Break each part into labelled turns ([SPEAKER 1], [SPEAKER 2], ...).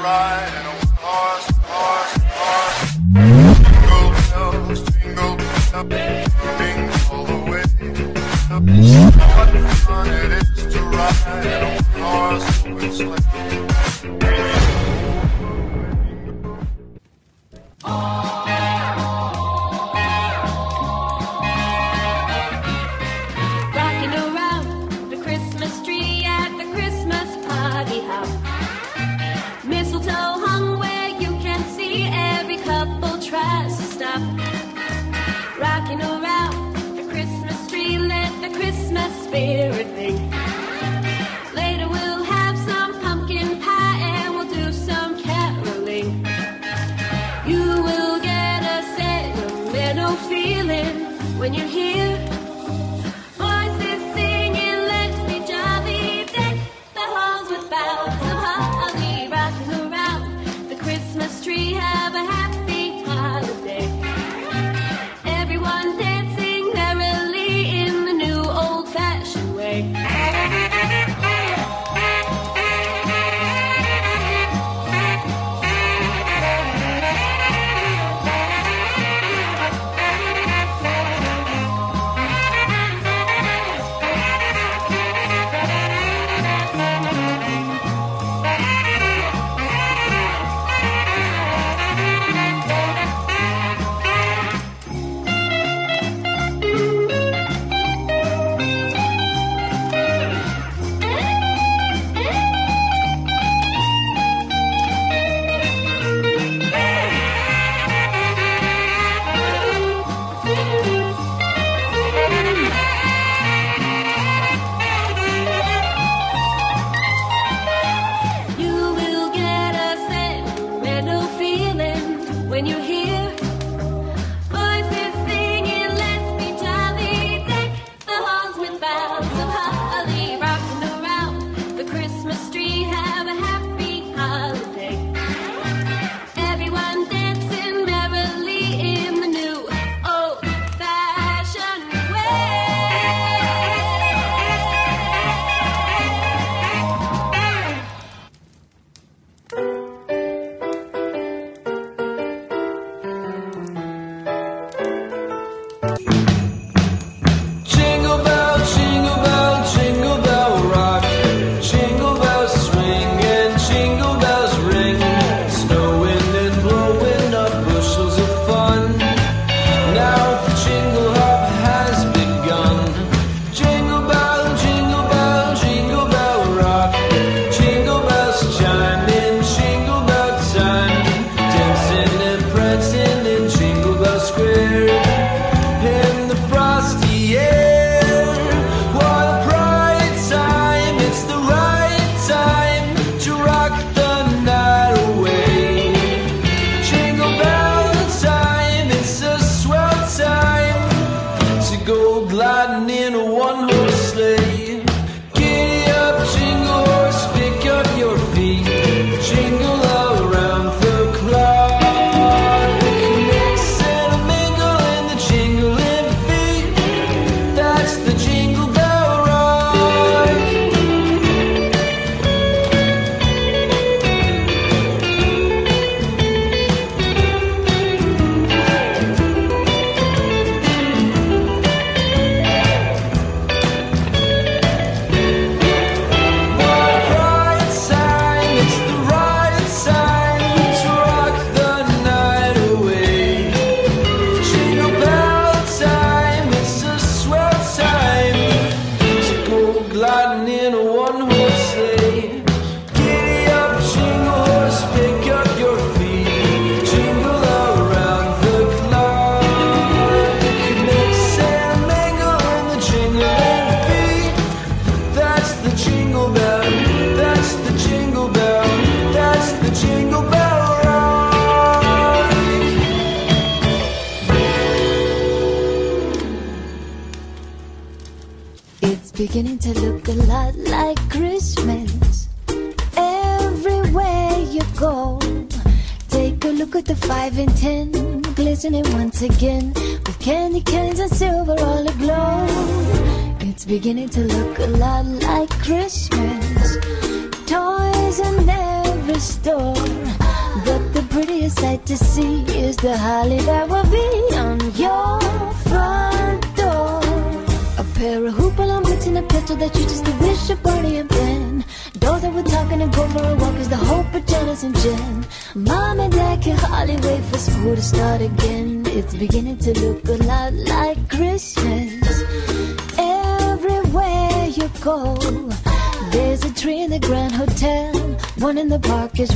[SPEAKER 1] ride in a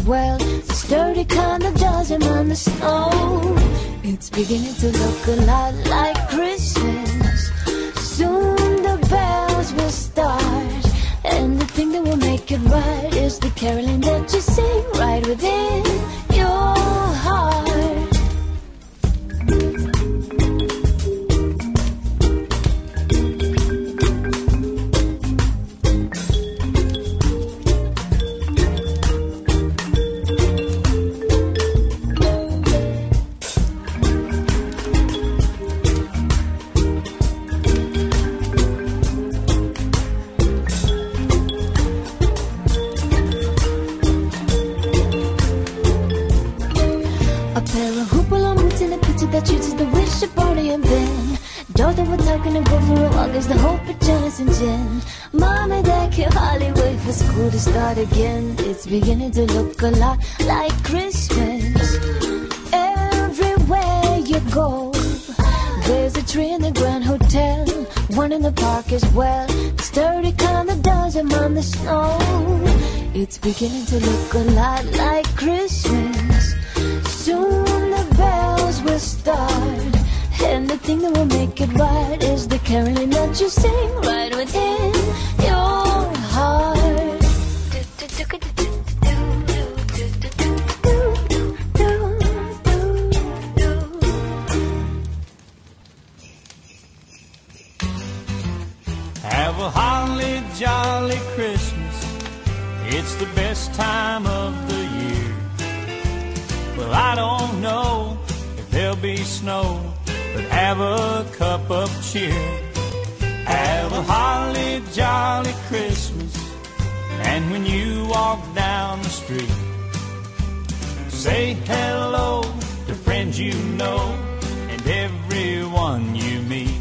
[SPEAKER 2] well. The sturdy kind of doesn't mind the snow. It's beginning to
[SPEAKER 3] walk down the street, say hello to friends you know and everyone you meet.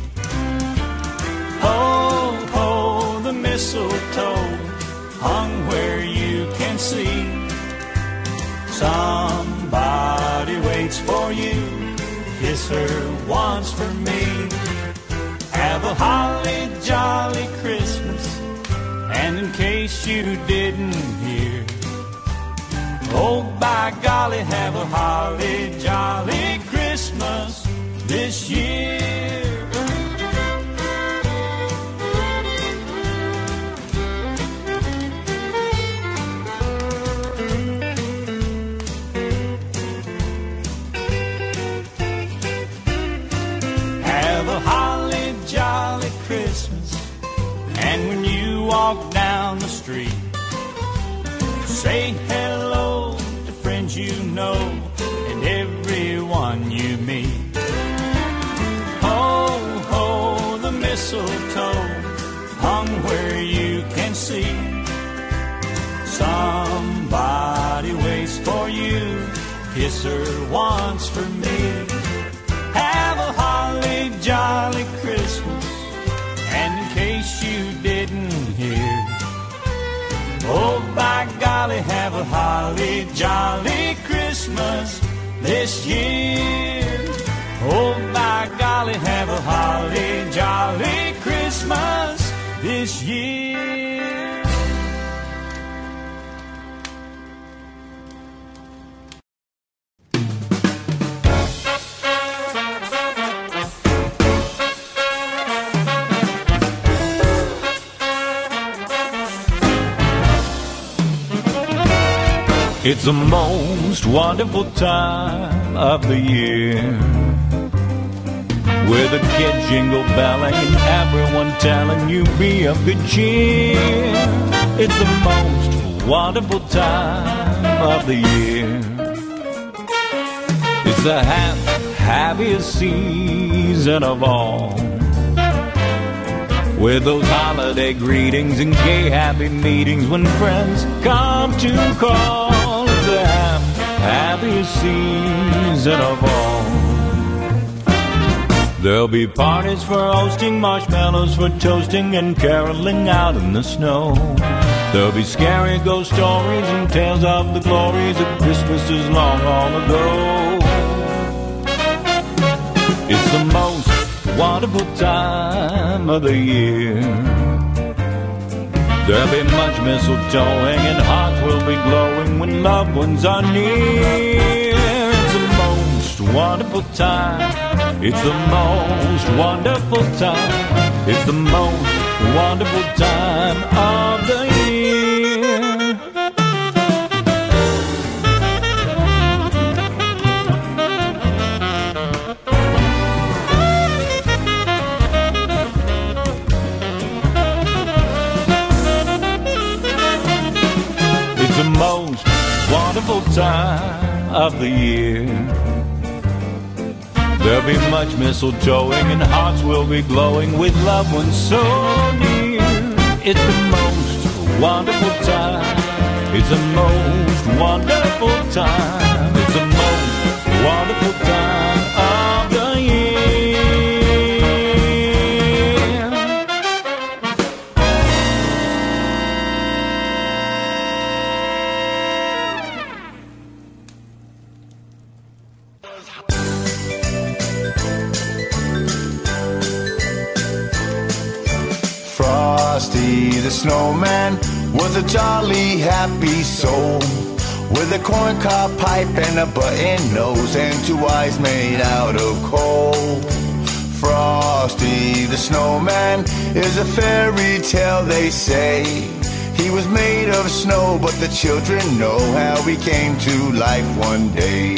[SPEAKER 3] Ho, ho, the mistletoe hung where you can see. Somebody waits for you, kiss her once for me. Have a holly jolly Christmas, and in case you didn't hear, oh by golly, have a holly jolly Christmas this year. Walk down the street, say hello to friends you know and everyone you meet. Ho, ho, the mistletoe hung where you can see. Somebody waits for you, kiss her once for me. Have a holly jolly Christmas. Case you didn't hear, oh by golly, have a holly jolly Christmas this year. Oh by golly, have a holly jolly Christmas this year.
[SPEAKER 4] It's the most wonderful time of the year. With the kids jingle belling and everyone telling you be of good cheer. It's the most wonderful time of the year. It's the hap- happiest season of all. With those holiday greetings and gay happy meetings when friends come to call. Happiest season of all. There'll be parties for hosting, marshmallows for toasting, and caroling out in the snow. There'll be scary ghost stories and tales of the glories of Christmases long, long ago. It's the most wonderful time of the year. There'll be much mistletoeing and hearts will be glowing when loved ones are near. It's the most wonderful time. It's the most wonderful time. It's the most wonderful time of the time of the year. There'll be much mistletoeing and hearts will be glowing with loved ones so near. It's the most wonderful time. It's the most wonderful time.
[SPEAKER 5] A pipe and a button nose and two eyes made out of coal. Frosty the snowman is a fairy tale, they say. He was made of snow, but the children know how he came to life one day.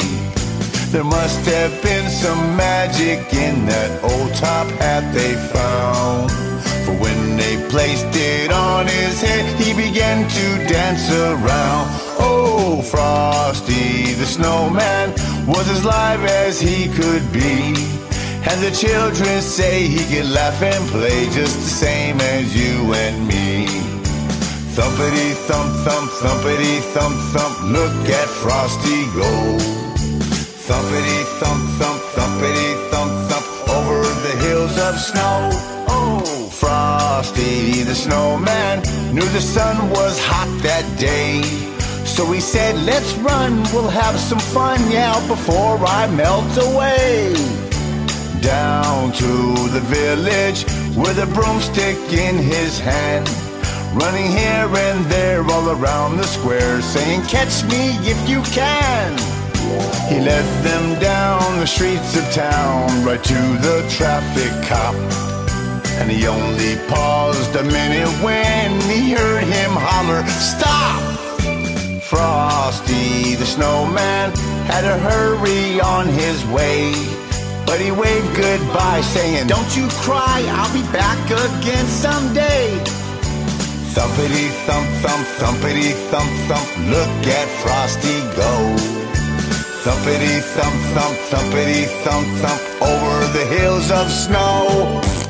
[SPEAKER 5] There must have been some magic in that old top hat they found. For when they placed it on his head, he began to dance around. Oh, Frosty the snowman was as live as he could be. And the children say he could laugh and play just the same as you and me. Thumpity thump thump, thumpity thump thump, look at Frosty go. Thumpity thump thump, thumpity thump thump over the hills of snow. Oh, Frosty the snowman knew the sun was hot that day. So he said, Let's run, we'll have some fun, yeah, before I melt away. Down to the village with a broomstick in his hand. Running here and there all around the square, saying, Catch me if you can. He led them down the streets of town, right to the traffic cop. And he only paused a minute when he heard him holler, Stop! Frosty the snowman had to hurry on his way. But he waved goodbye, saying, Don't you cry, I'll be back again someday. Thumpity thump thump, thumpity thump thump, look at Frosty go. Thumpity thump thump, thumpity thump thump, over the hills of snow.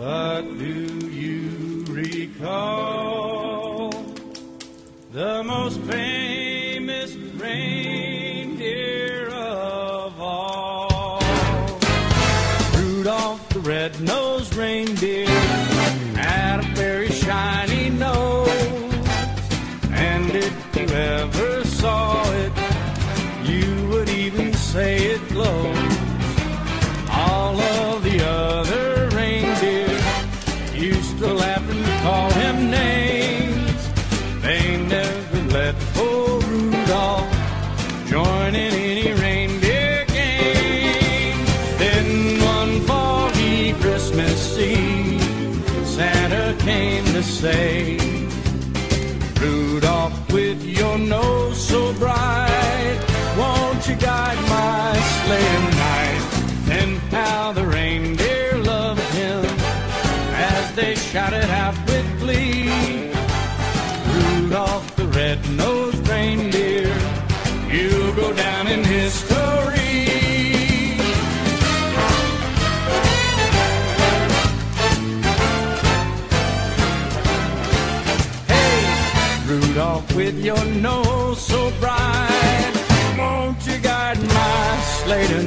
[SPEAKER 6] But
[SPEAKER 2] do you my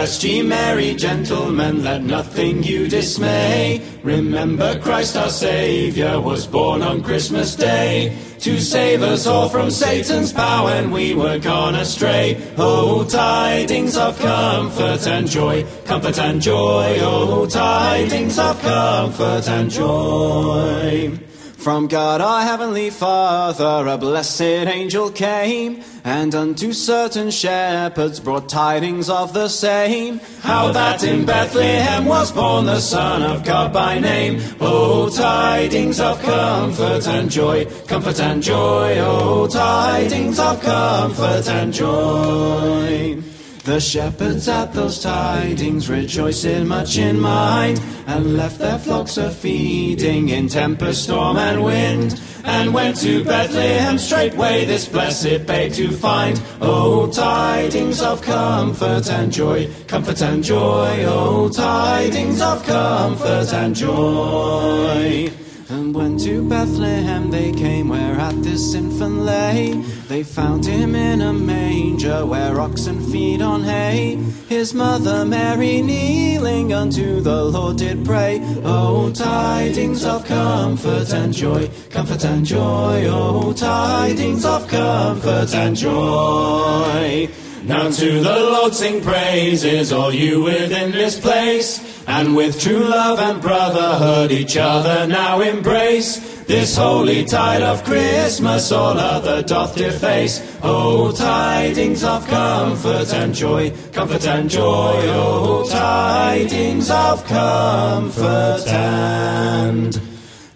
[SPEAKER 7] rest ye merry gentlemen, let nothing you dismay. Remember Christ our Savior was born on Christmas Day to save us all from Satan's power when we were gone astray. Oh, tidings of comfort and joy, comfort and joy. Oh, tidings of comfort and joy. From God our heavenly Father, a blessed angel came, and unto certain shepherds brought tidings of the same. How that in Bethlehem was born the Son of God by name. Oh, tidings of comfort and joy, comfort and joy. Oh, tidings of comfort and joy. The shepherds at those tidings rejoiced much in mind, and left their flocks a feeding in tempest, storm, and wind, and went to Bethlehem straightway this blessed babe to find. Oh, tidings of comfort and joy, comfort and joy, oh, tidings of comfort and joy. And when to Bethlehem they came, where at this infant lay, they found him in a manger where oxen feed on hay. His mother Mary kneeling unto the Lord did pray. Oh, tidings of comfort and joy, comfort and joy, oh, tidings of comfort and joy. Now to the Lord sing praises, all you within this place, and with true love and brotherhood each other now embrace. This holy tide of Christmas all other doth deface. Oh, tidings of comfort and joy, comfort and joy, oh, tidings of comfort and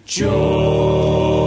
[SPEAKER 7] joy.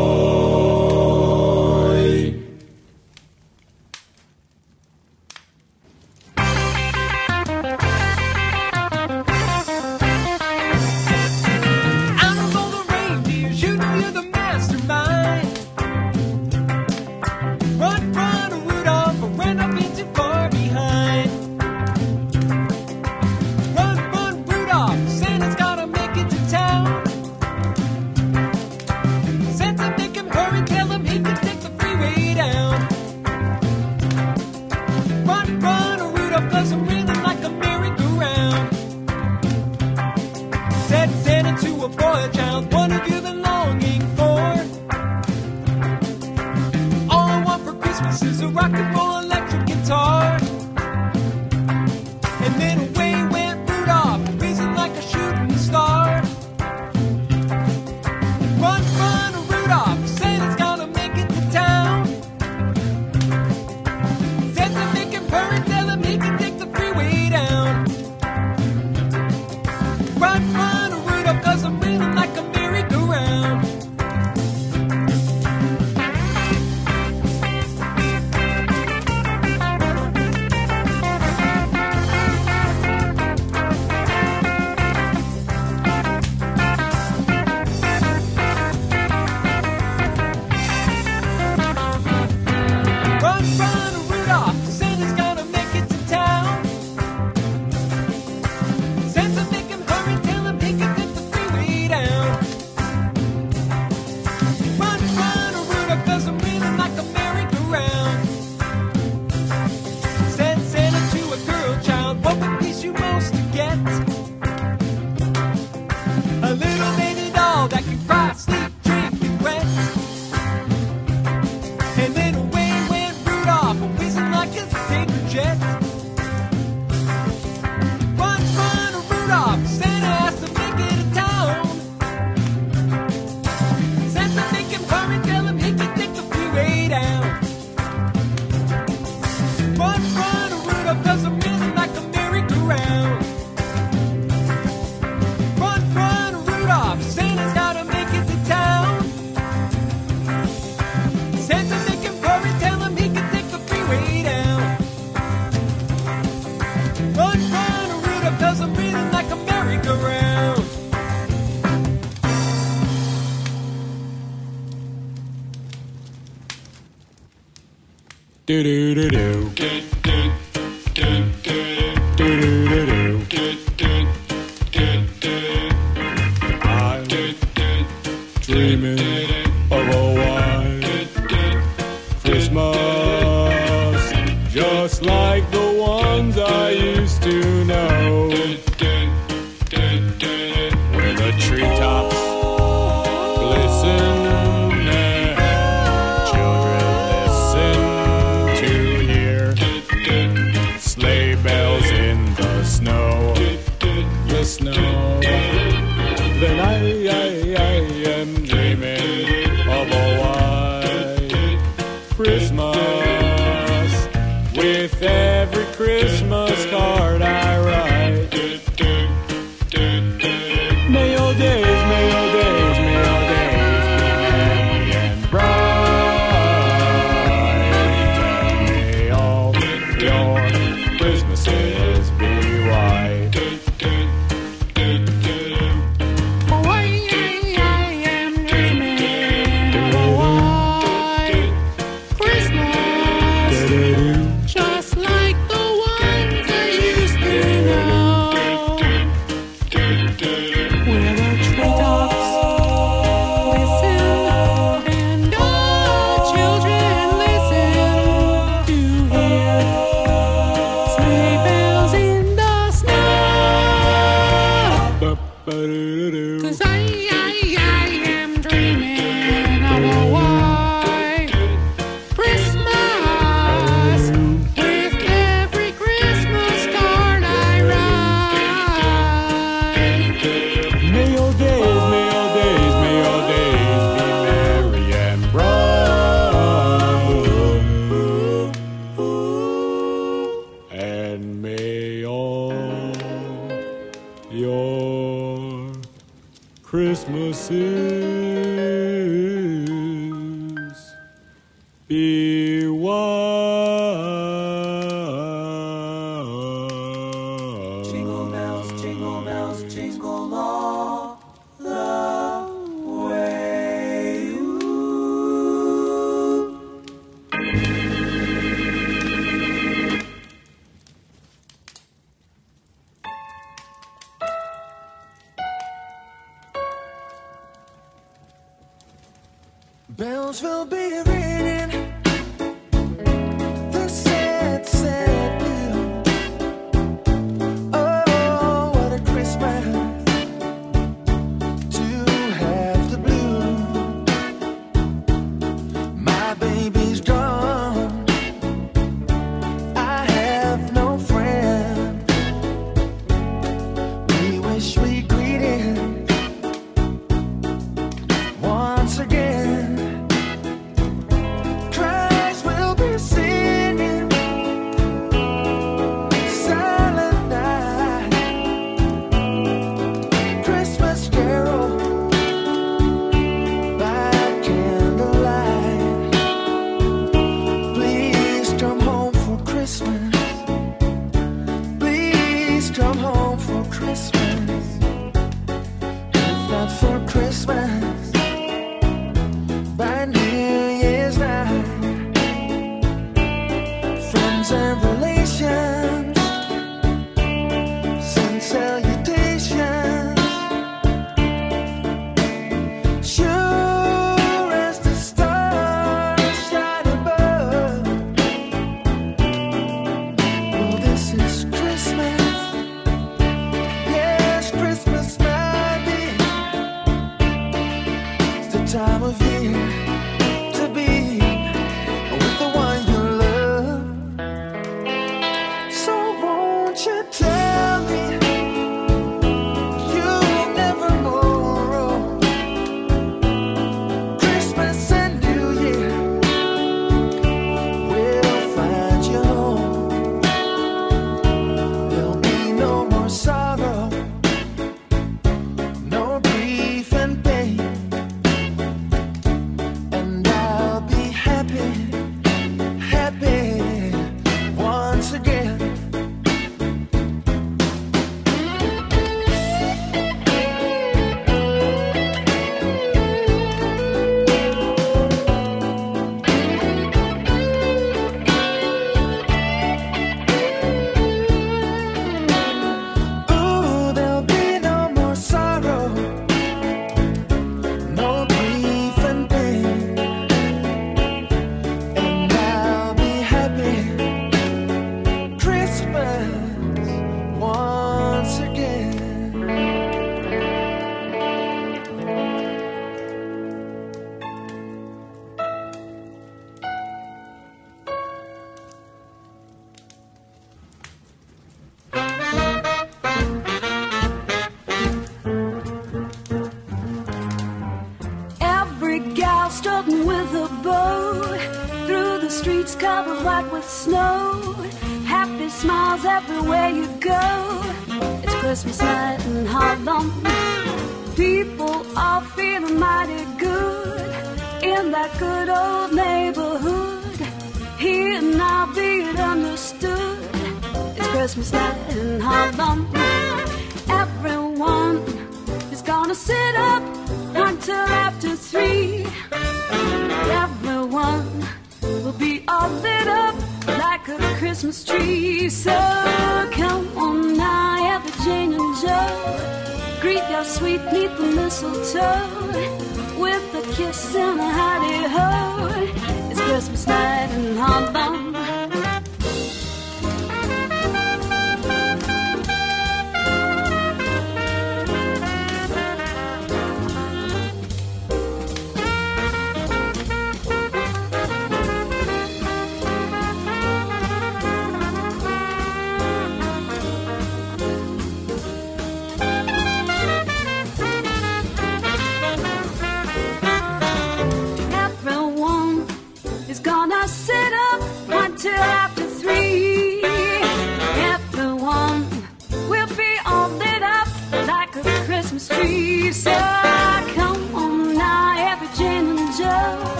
[SPEAKER 3] Do do do do.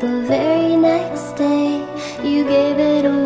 [SPEAKER 3] The
[SPEAKER 6] very next day you gave it away.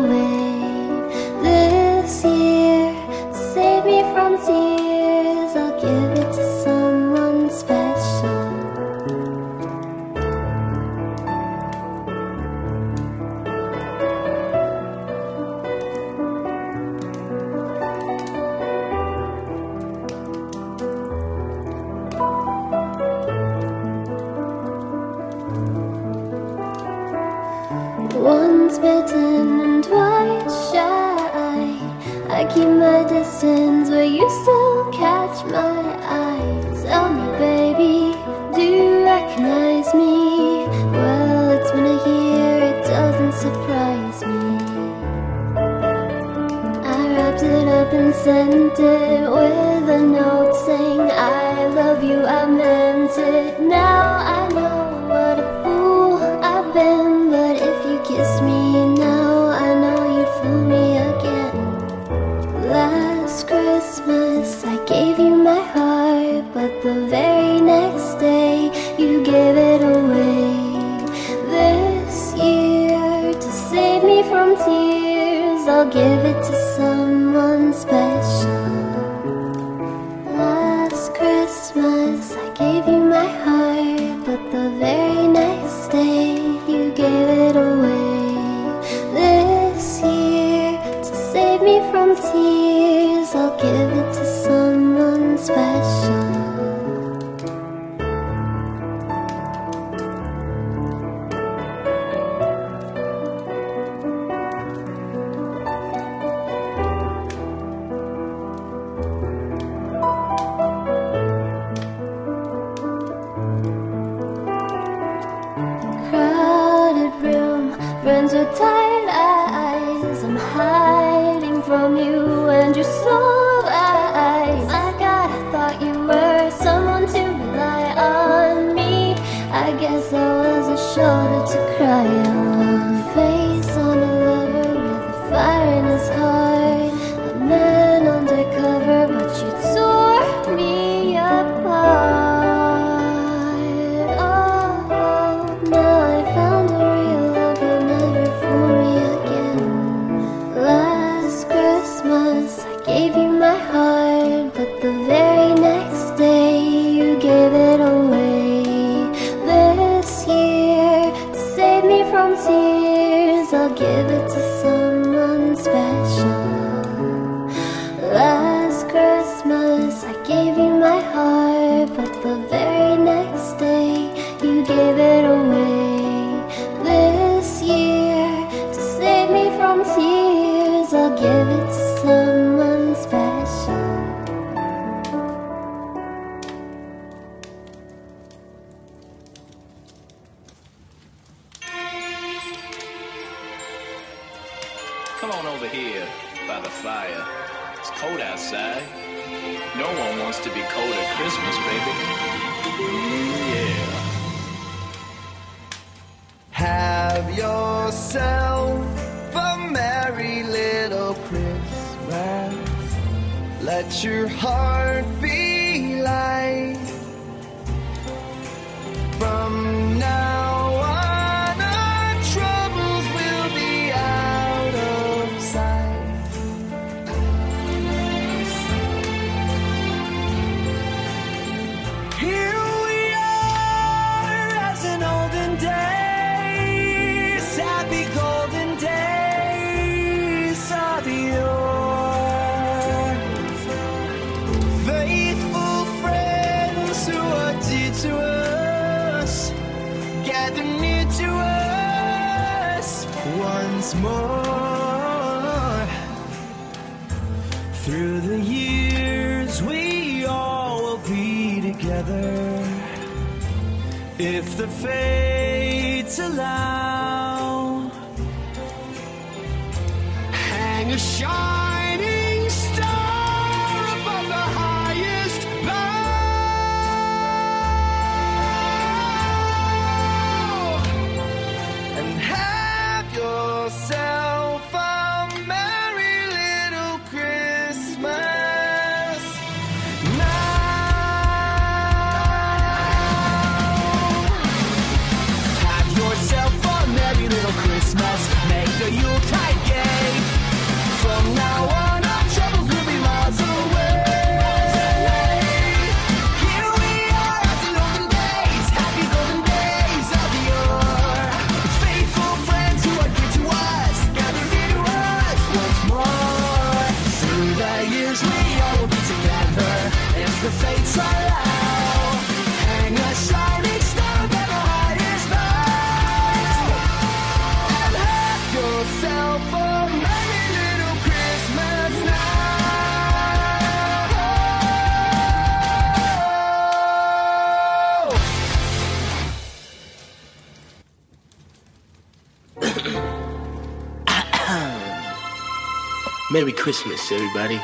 [SPEAKER 6] Christmas,
[SPEAKER 8] everybody.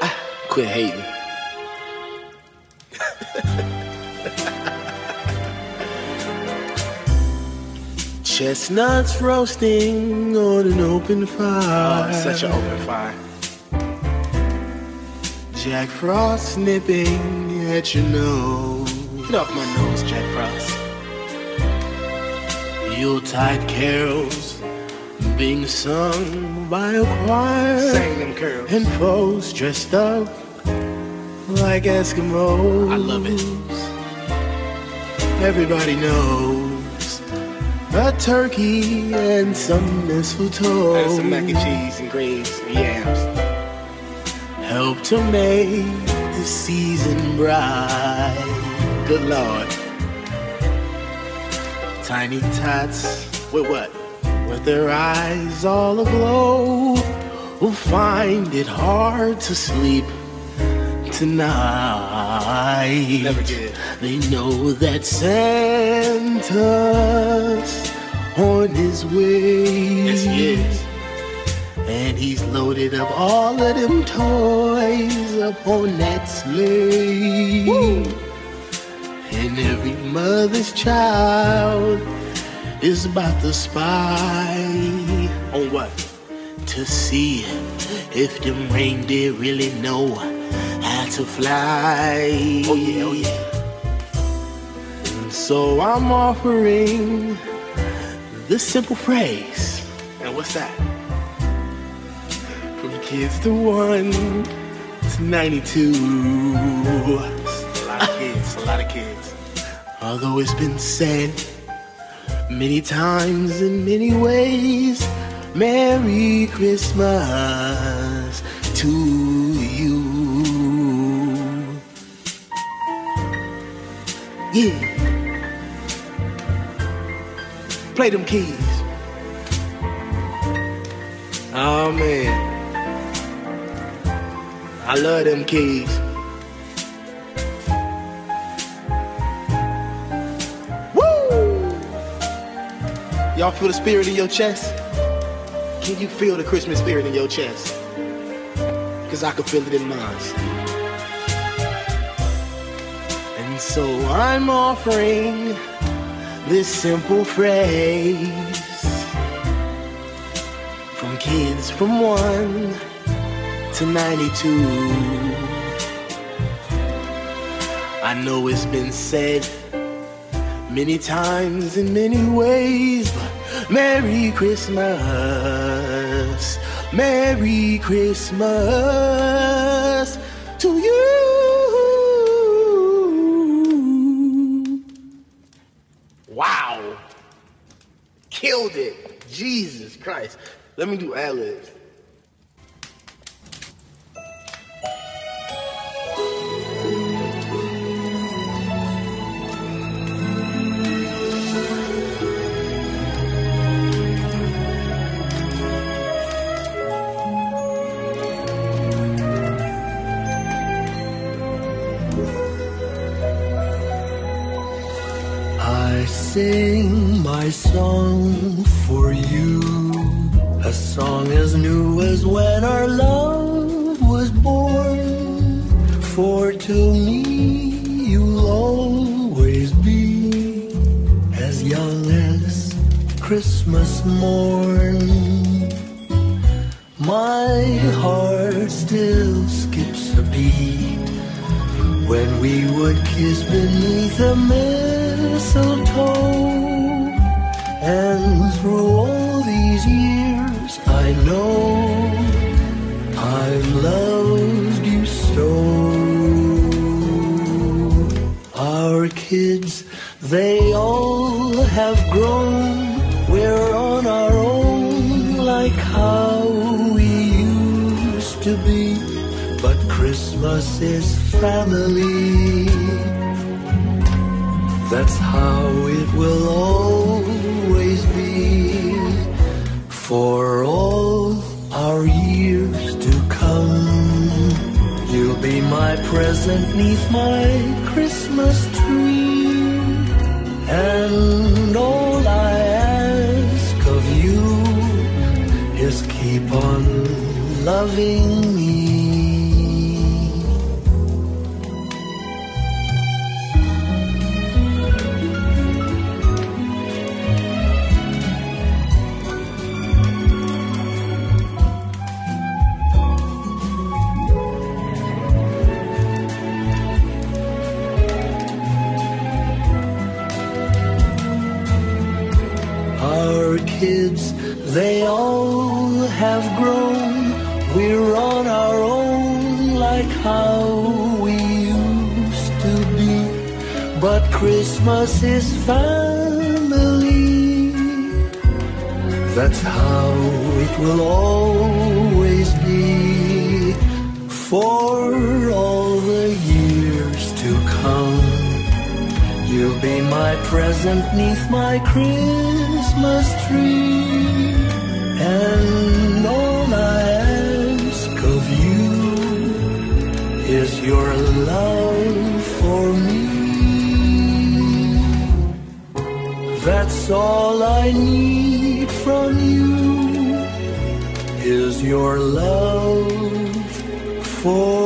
[SPEAKER 8] Ah, quit hating. Chestnuts roasting on an open fire.
[SPEAKER 9] Oh, such an open fire.
[SPEAKER 8] Jack Frost nipping at your nose.
[SPEAKER 9] Get off my nose, Jack Frost.
[SPEAKER 8] Yuletide carols being sung by a choir.
[SPEAKER 9] Sang them carols.
[SPEAKER 8] And folks dressed up like Eskimos.
[SPEAKER 9] I love it.
[SPEAKER 8] Everybody knows a turkey and some mistletoe
[SPEAKER 9] And some mac and cheese and greens and yams.
[SPEAKER 8] help to make the season bright.
[SPEAKER 9] Good Lord.
[SPEAKER 8] Tiny tots
[SPEAKER 9] With what?
[SPEAKER 8] Their eyes all aglow will find it hard to sleep tonight.
[SPEAKER 9] Never did.
[SPEAKER 8] They know that Santa's on his way.
[SPEAKER 9] Yes, he is.
[SPEAKER 8] And he's loaded up all of them toys up on that sleigh. And every mother's child is about to spy
[SPEAKER 9] On what?
[SPEAKER 8] to see if them reindeer really know how to fly.
[SPEAKER 9] Oh yeah, oh yeah.
[SPEAKER 8] And so I'm offering this simple phrase
[SPEAKER 9] And what's that?
[SPEAKER 8] from kids to one to 92.
[SPEAKER 9] A lot of kids. A lot of kids.
[SPEAKER 8] Although it's been said many times in many ways, Merry Christmas to you. Yeah. Play them keys. Oh man. I love them keys. Y'all feel the spirit in your chest? Can you feel the Christmas spirit in your chest? Cause I can feel it in mine. And so I'm offering this simple phrase from kids from one to 92. I know it's been said many times in many ways, but Merry Christmas, Merry Christmas to you. Wow. Killed it. Jesus Christ. Let me do ad libs.
[SPEAKER 10] Sing my song for you. A song as new as when our love was born. For to me you'll always be as young as Christmas morn. My heart still skips a beat when we would kiss beneath the mistletoe. And through all these years, I know I've loved you so. Our kids, they all have grown. We're on our own, like how we used to be. But Christmas is family. That's how it will always be for all our years to come. You'll be my present neath my Christmas tree. And all I ask of you is keep on loving me. Kids, they all have grown. We're on our own, like how we used to be. But Christmas is family. That's how it will always be for all the years to come. You'll be my present neath my Christmas tree. And all I ask of you is your love for me. That's all I need from you is your love for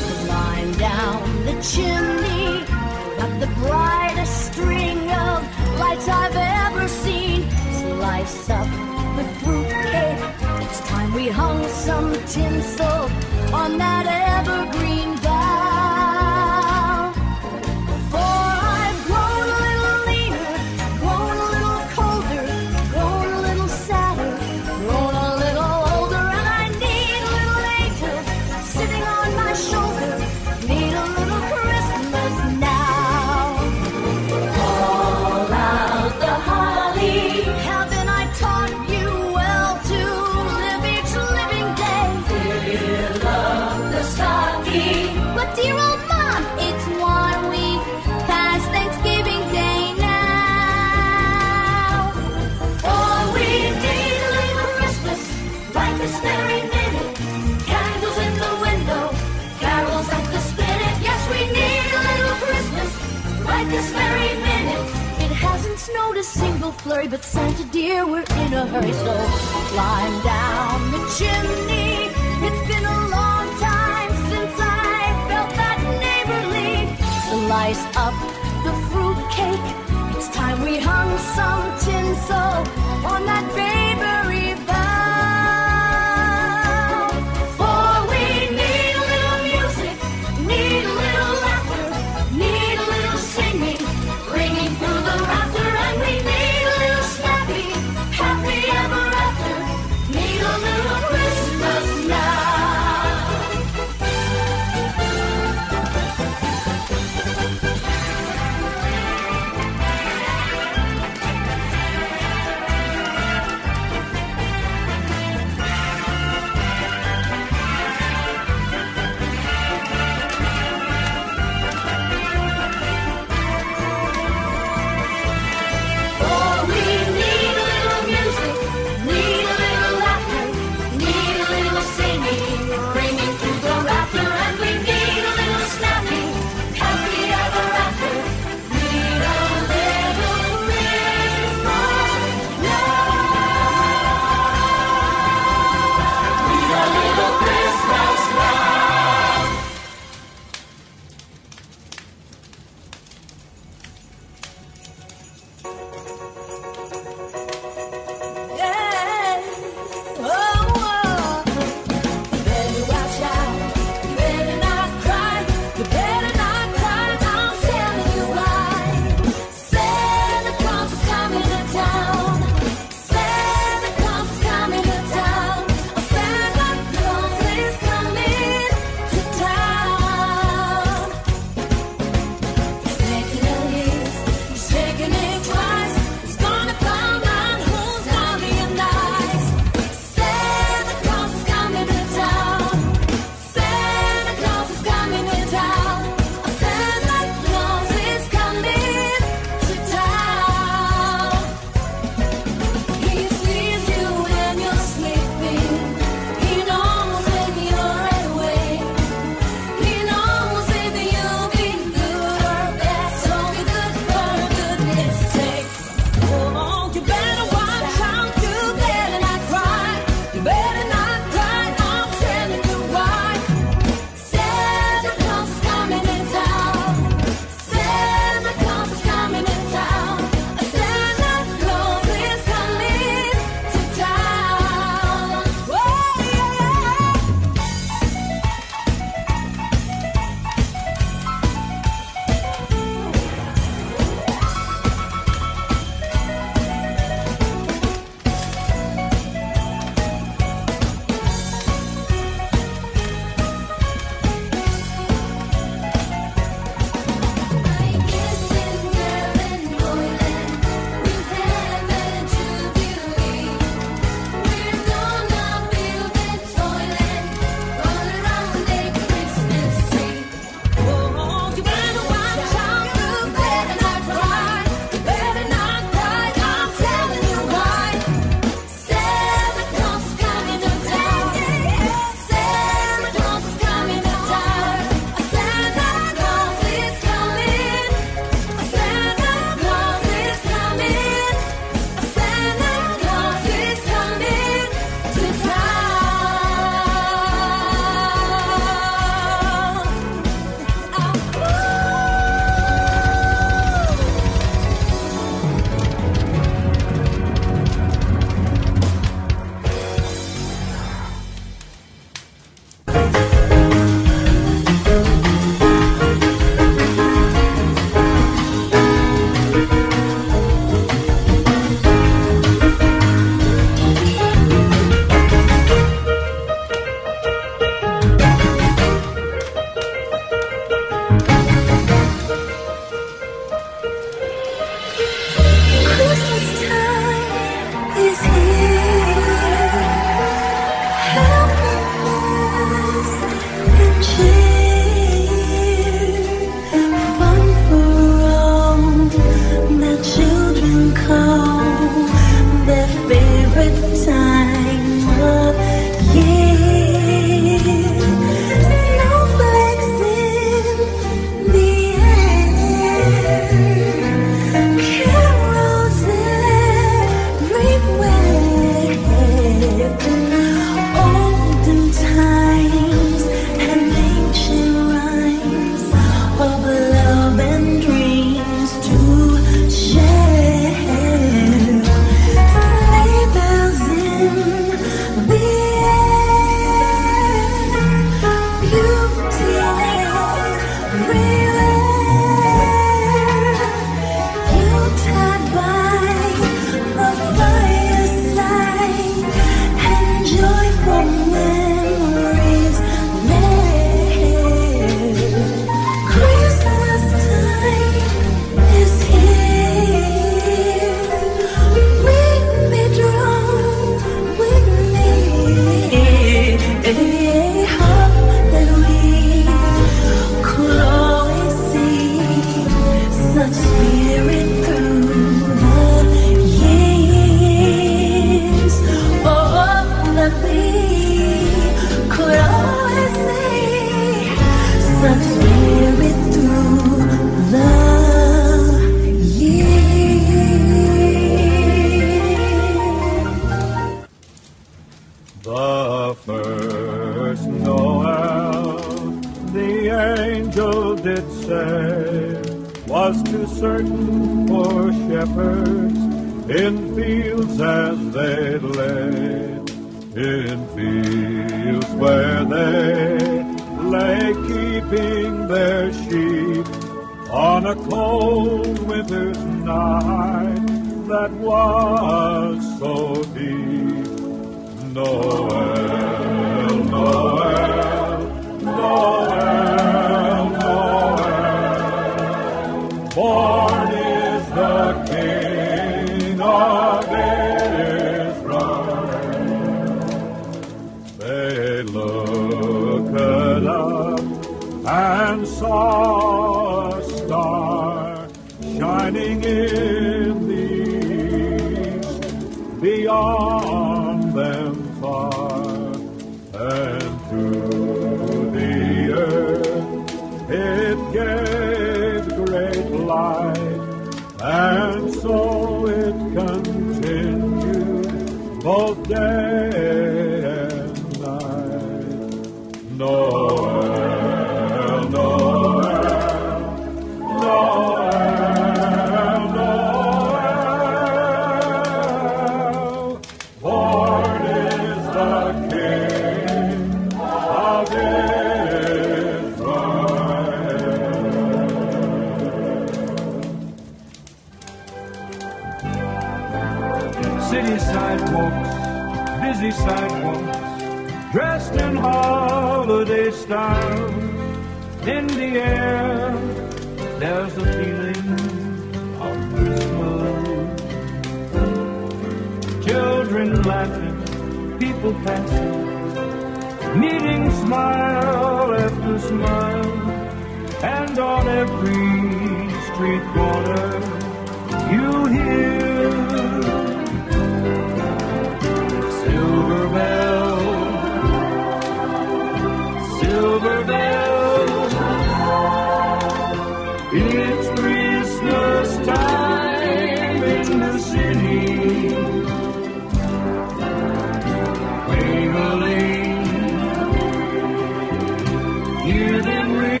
[SPEAKER 2] hear them ring.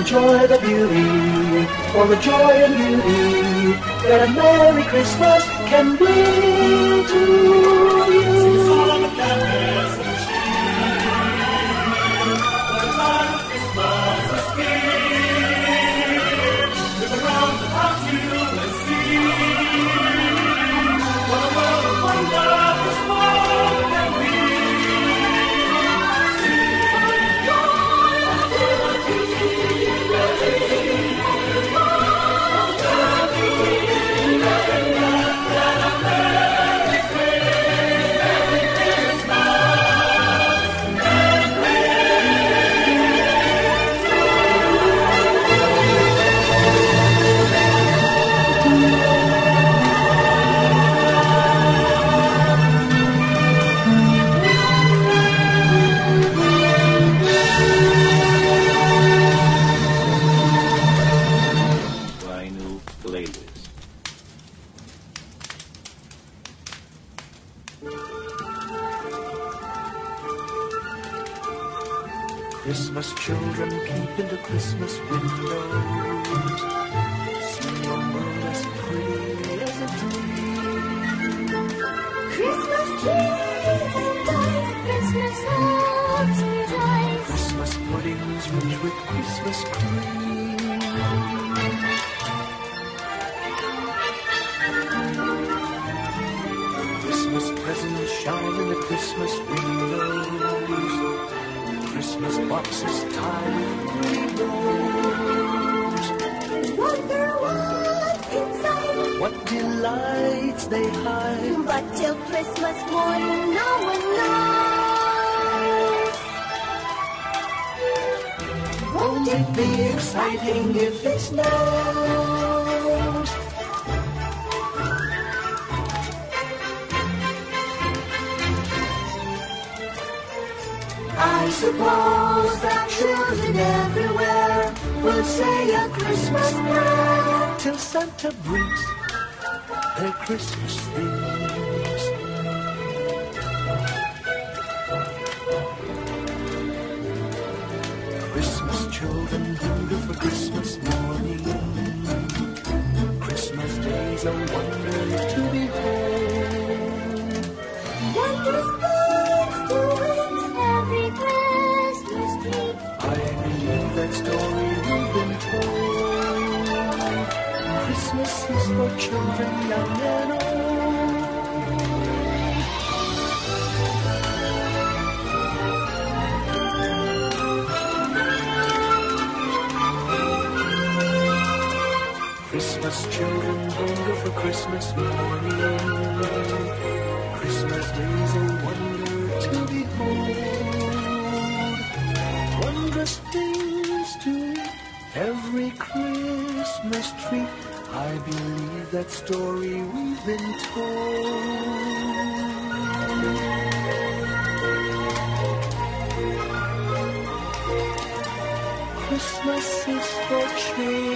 [SPEAKER 10] Enjoy the beauty, all the joy and beauty that a Merry Christmas can bring to children peep into Christmas windows. See a world as pretty as a dream.
[SPEAKER 2] Christmas trees and lights, Christmas hopes rejoice.
[SPEAKER 10] Christmas puddings rich with Christmas cream. Christmas presents shine in the Christmas windows. Christmas boxes What delights they hide.
[SPEAKER 2] But till Christmas morning, no one knows.
[SPEAKER 10] Won't it be exciting if it snows? I suppose that children everywhere will say a Christmas prayer till Santa brings their Christmas things. Christmas children hunger for Christmas morning. Christmas day's a wonder
[SPEAKER 2] Christmas
[SPEAKER 10] morning. Christmas day's a wonder to behold. Wondrous things to every Christmas tree. I believe that story we've been told. Christmas is for children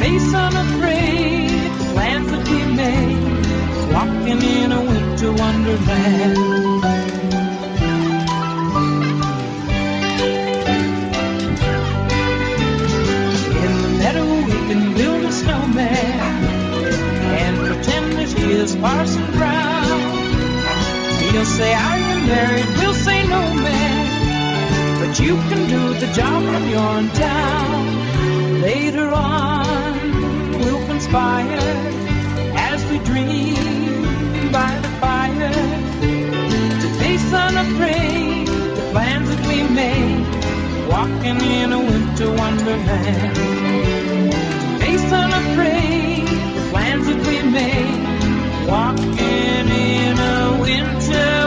[SPEAKER 11] face unafraid, plans that we made, walking in a winter wonderland. In the meadow we can build a snowman and pretend that he is Parson Brown. He'll say, Are you married? You can do the job when you're in town. Later on, we'll conspire as we dream by the fire to face unafraid the plans that we made, walking in a winter wonderland. Face unafraid the plans that we made, walking in a winter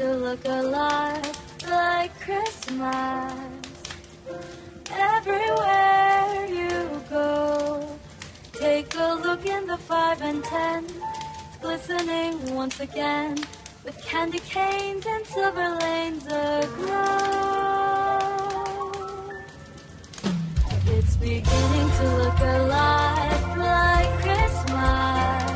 [SPEAKER 2] to look a lot like Christmas. Everywhere you go, take a look in the five and ten. It's glistening once again with candy canes and silver lanes aglow. It's beginning to look a lot like Christmas.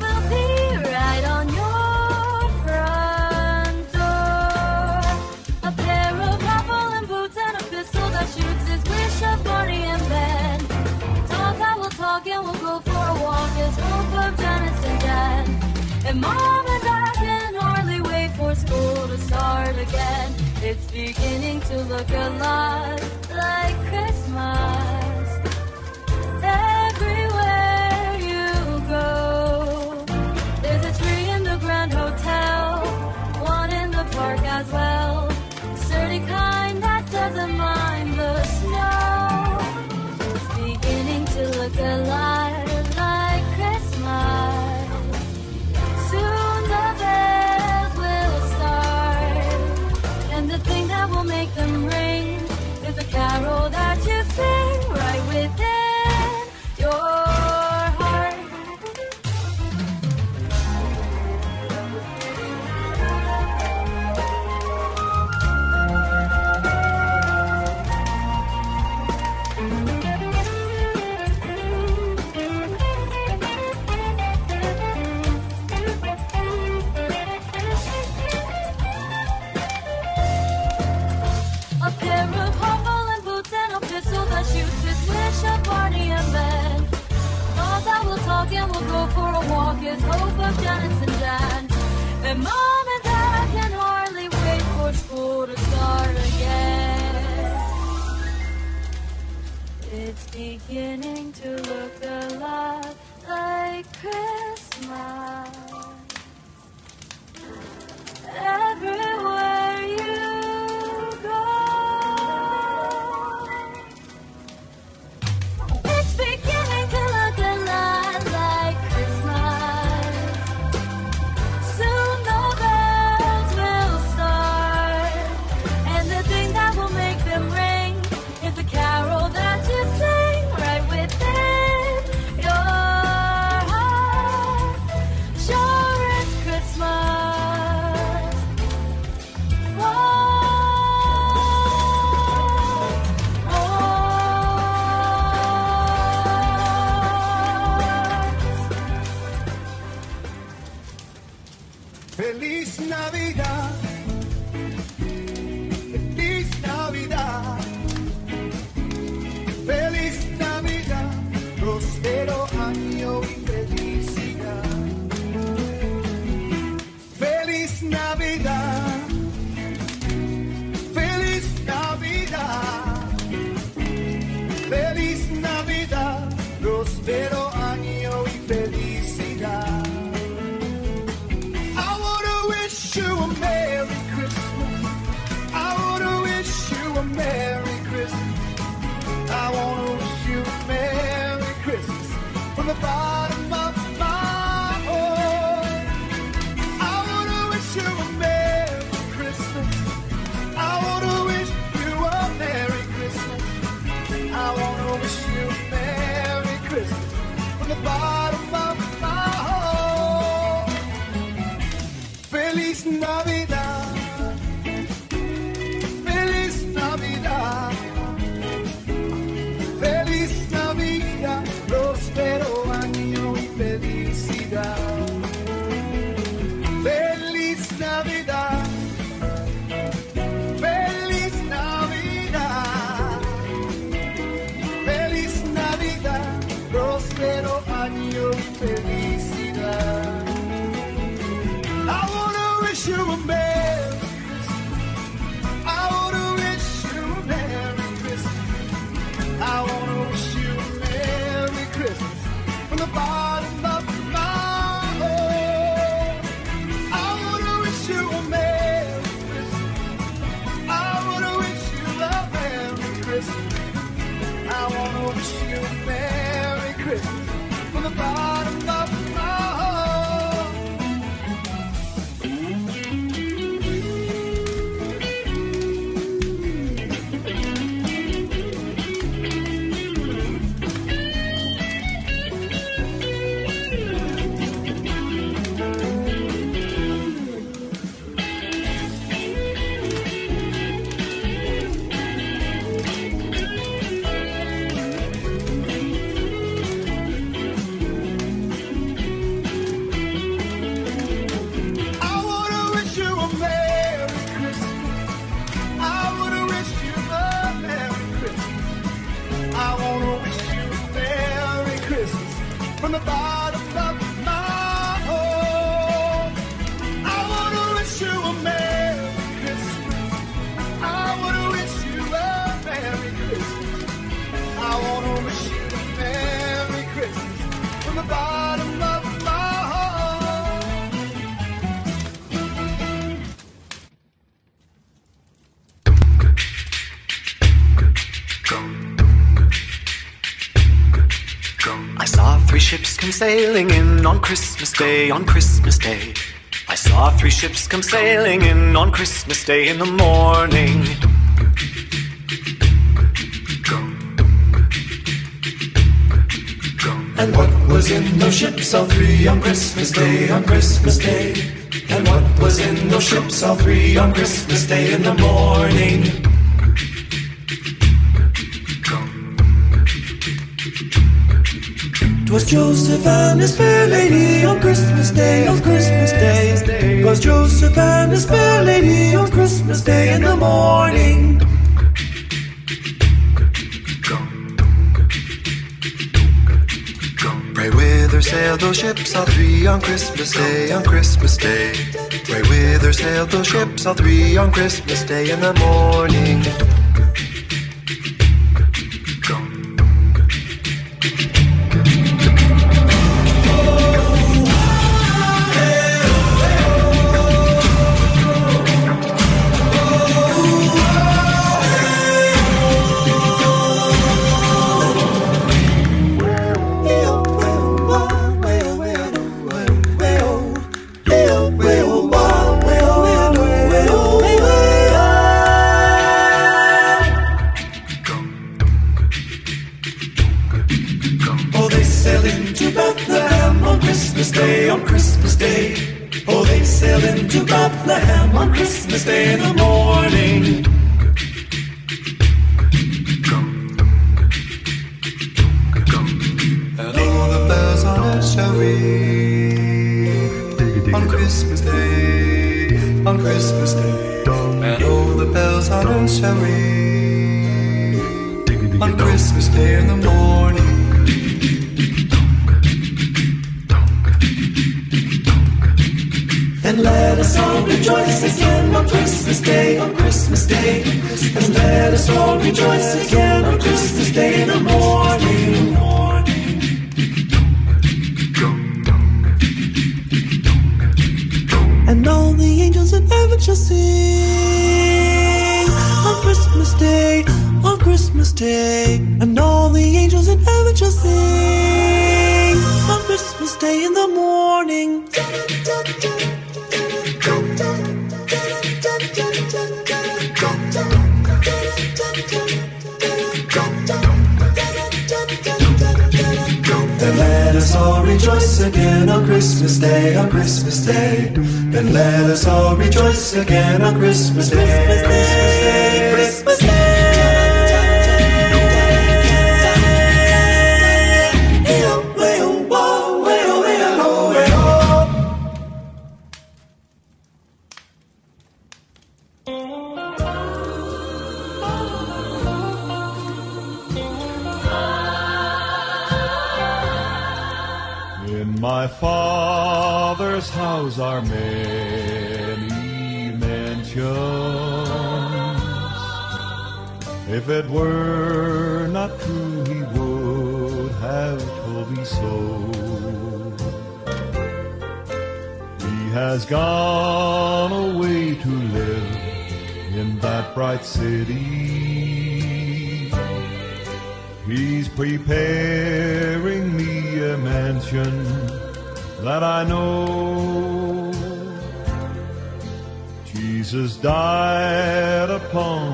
[SPEAKER 2] Will be right on your front door. A pair of boots and a pistol that shoots his wish that will talk and will go for a walk hope of Janice and mom and dad can hardly wait for school to start again. It's beginning to look a lot like Christmas. Go, there's a tree in the Grand Hotel, one in the park as well. Sturdy kind that doesn't mind the snow. It's beginning to look a is hope of Janice and Jan. And mom and dad can hardly wait for school to start again. It's beginning to look a lot like Christmas. Everywhere
[SPEAKER 12] sailing in on Christmas Day, on Christmas Day. I saw three ships come sailing in on Christmas Day in the morning.
[SPEAKER 13] And what was in those ships, all three on Christmas Day, on Christmas Day? And what was in those ships, all three on Christmas Day in the morning? Was Joseph and his fair lady on Christmas Day, on Christmas Day. Was Joseph and his fair lady on Christmas Day in the morning.
[SPEAKER 12] Pray with her, sailed those ships, all three on Christmas Day, on Christmas Day. pray with her, sailed those ships, all three on Christmas Day in the morning.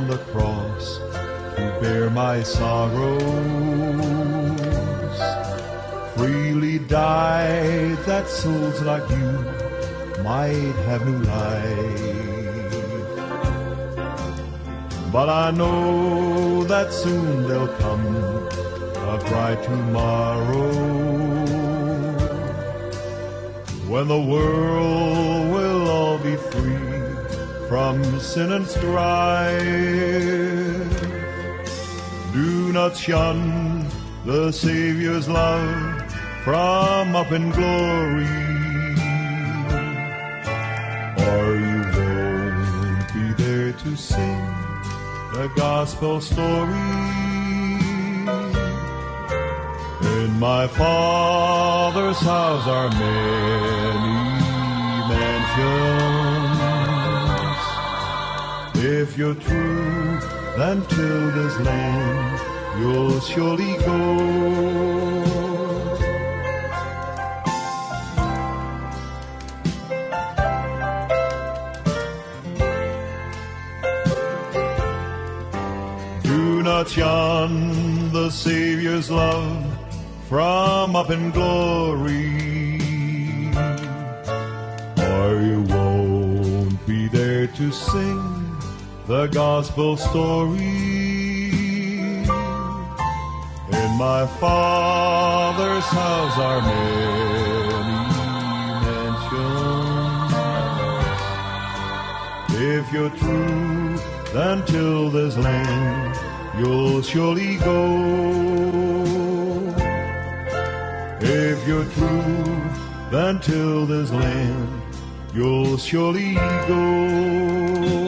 [SPEAKER 13] The
[SPEAKER 3] cross to bear my sorrows. Freely died that souls like you might have new life. But I know that soon there'll come a bright tomorrow when the world will all be from sin and strife. Do not shun the Savior's love from up in glory, or you won't be there to sing the gospel story. In my father's house are many mansions. If you're true, then till this land you'll surely go. Do not shun the Savior's love from up in glory, or you won't be there to sing the gospel story. In my Father's house are many mansions. If you're true, then till this land you'll surely go. If you're true, then till this land you'll surely go.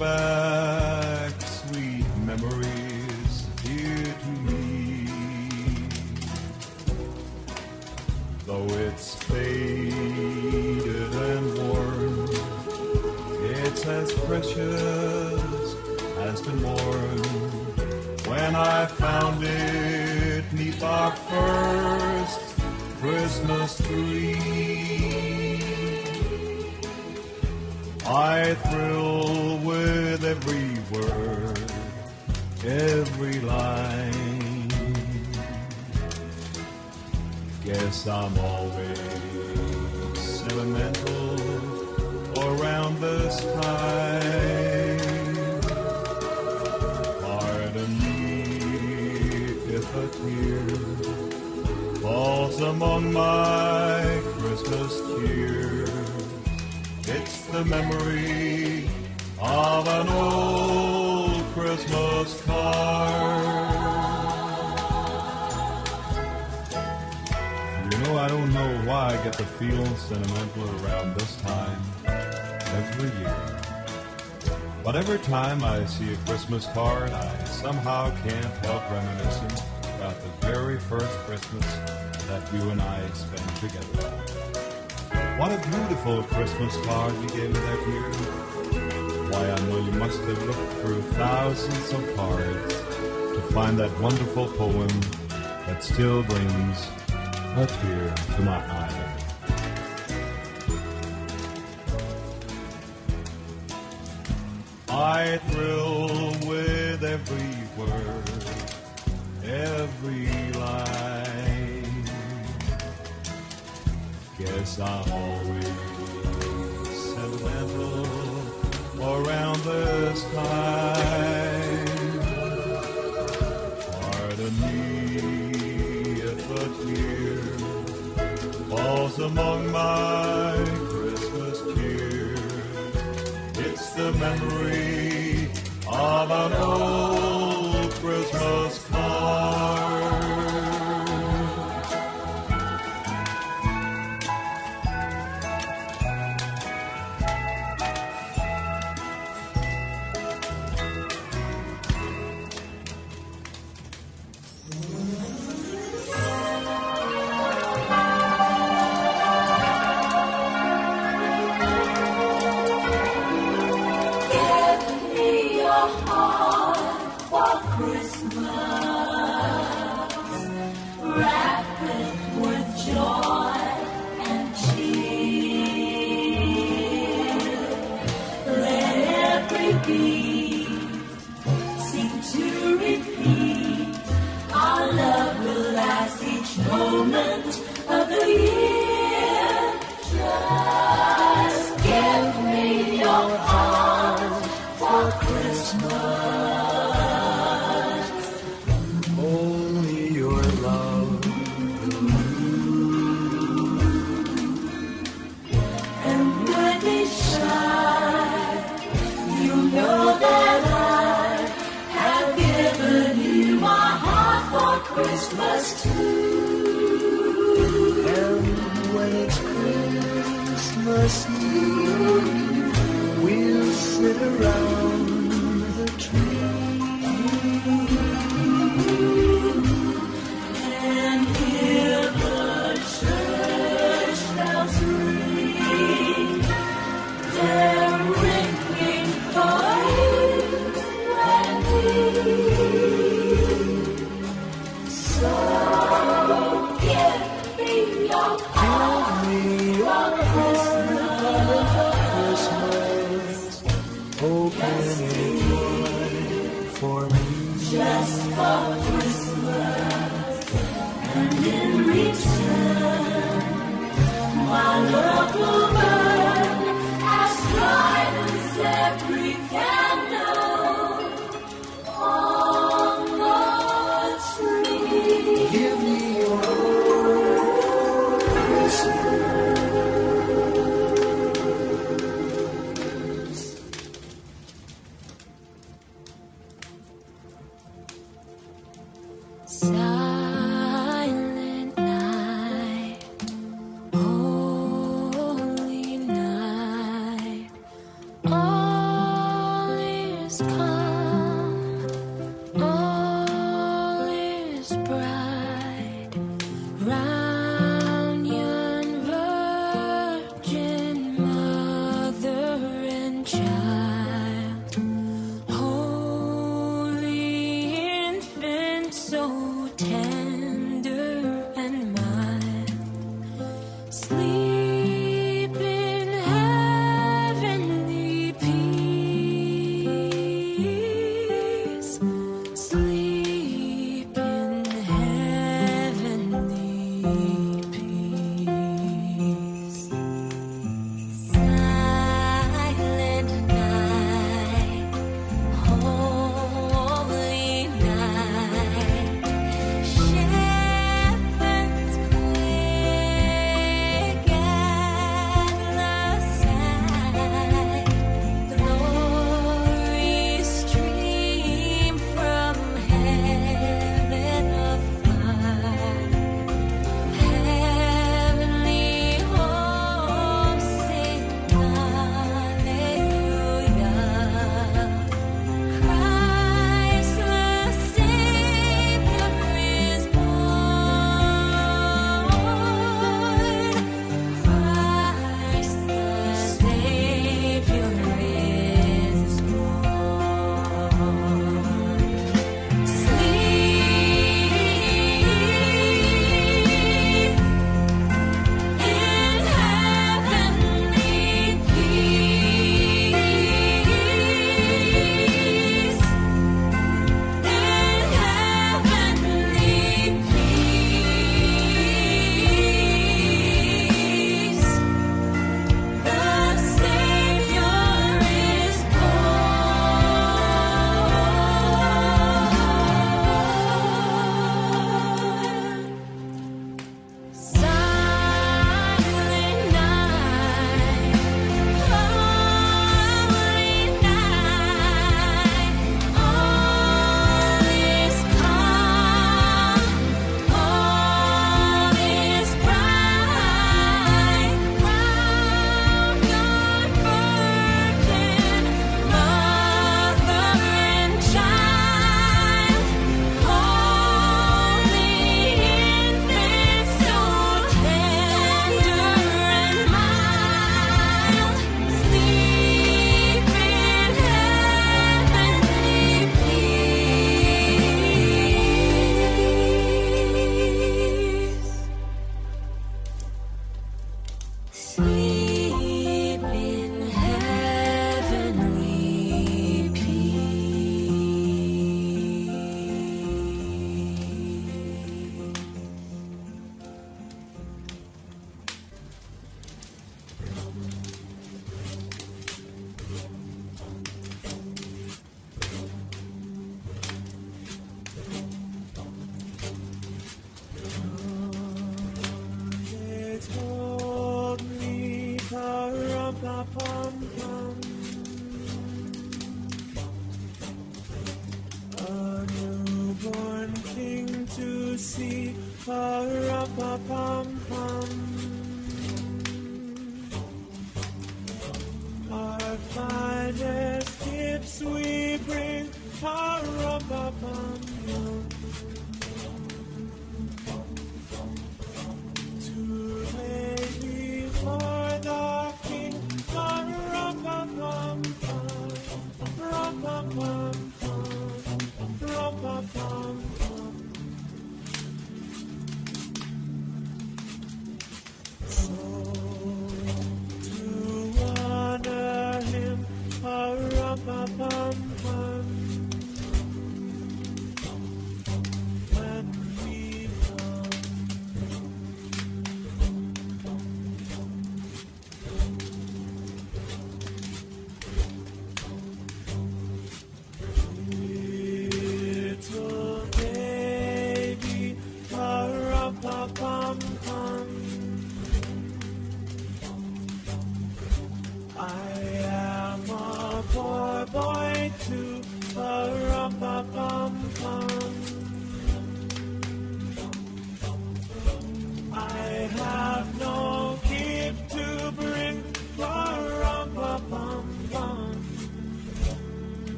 [SPEAKER 3] It Christmas card, I somehow can't help reminiscing about the very first Christmas that you and I spent together. What a beautiful Christmas card you gave me that year. Why, I know you must have looked through thousands of cards to find that wonderful poem that still brings a tear to my eye. Guess I'm always sentimental around this time. Pardon me if a tear falls among my Christmas tears. It's the memory of an old Christmas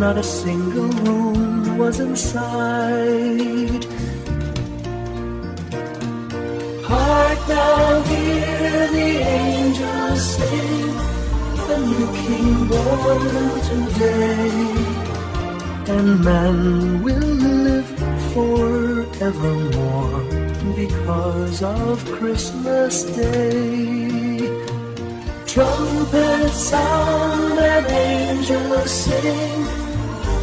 [SPEAKER 10] not a single room was in sight. Hark thou hear the angels sing, the new King born today, and man will live forevermore because of Christmas Day. Trumpets sound and angels sing.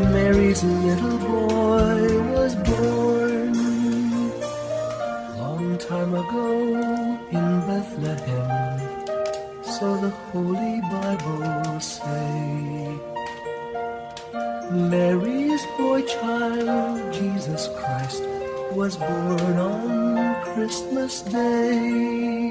[SPEAKER 10] Mary's little boy was born. Long time ago in Bethlehem, so the Holy Bible say. Mary's boy child, Jesus Christ, was born on Christmas Day.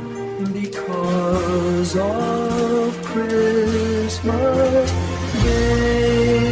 [SPEAKER 10] stars of Christmas Day.